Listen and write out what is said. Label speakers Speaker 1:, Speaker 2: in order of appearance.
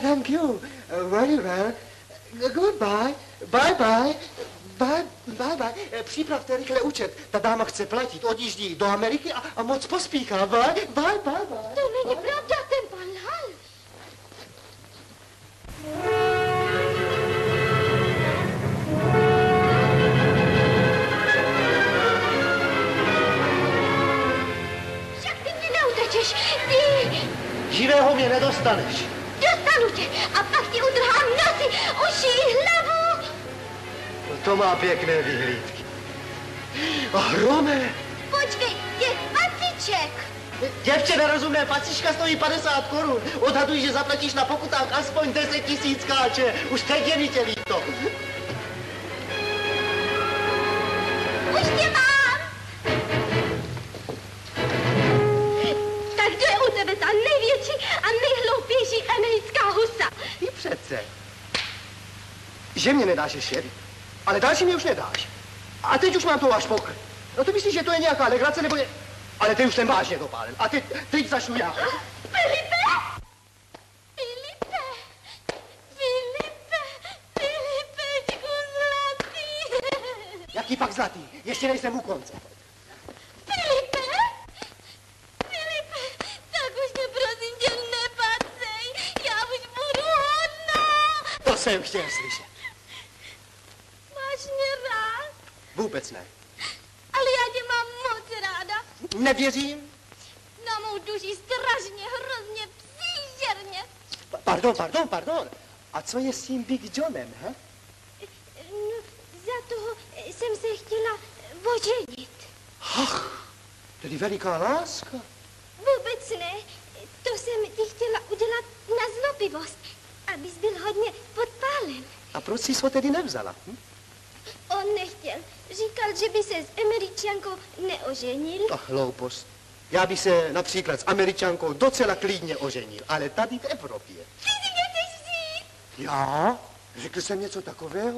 Speaker 1: thank you. Uh, very well. Goodbye. Bye bye. Bye, bye, bye. Eh, Připravte rychle účet. Ta dáma chce platit, odjíždí do Ameriky a, a moc pospíchá. Bye, bye, bye, bye.
Speaker 2: To není pravda, ten pan Hal. Však ty mě neutečeš, ty
Speaker 1: Živého mě nedostaneš.
Speaker 2: Dostanu tě a pak ti udrhám nosy, uši hlavu.
Speaker 1: No to má pěkné vyhlídky. A hrome.
Speaker 2: Počkej, těch paciček.
Speaker 1: Děvče nerozumné, pacička stojí 50 korun. Odhaduji, že zaplatíš na pokutách aspoň 10 tisíc káče. Už teď je mi tě líto. Že mě nedáš ještě, ale další mě už nedáš. A teď už mám to až pokr. No ty myslíš, že to je nějaká legrace, nebo je... Ale ty už jsem vážně dopálen. A teď, teď začnu já.
Speaker 2: Filipe! Filipe! Filipe! Filipečku zlatý!
Speaker 1: Jaký pak zlatý? Ještě nejsem u konce.
Speaker 2: Filipe! Filipe, tak už mě prosím tě nepacej, já už budu hodná.
Speaker 1: To jsem chtěl slyšet.
Speaker 2: Máš mě rád,
Speaker 1: Vůbec ne.
Speaker 2: ale já tě mám moc ráda.
Speaker 1: Nevěřím.
Speaker 2: Na mou duši strašně, hrozně, příšerně.
Speaker 1: Pa- Pardon, pardon, pardon. A co je s tím Big Johnem, he?
Speaker 2: No, za toho jsem se chtěla oženit.
Speaker 1: Ach, tedy veliká láska.
Speaker 2: Vůbec ne. To jsem ti chtěla udělat na zlobivost, abys byl hodně podpálen.
Speaker 1: A proč jsi ho tedy nevzala? Hm?
Speaker 2: On nechtěl. Říkal, že by se s Američankou neoženil.
Speaker 1: Ach, hloupost. Já bych se například s Američankou docela klidně oženil, ale tady v Evropě.
Speaker 2: Ty si mě chceš vzít?
Speaker 1: Já? Řekl jsem něco takového?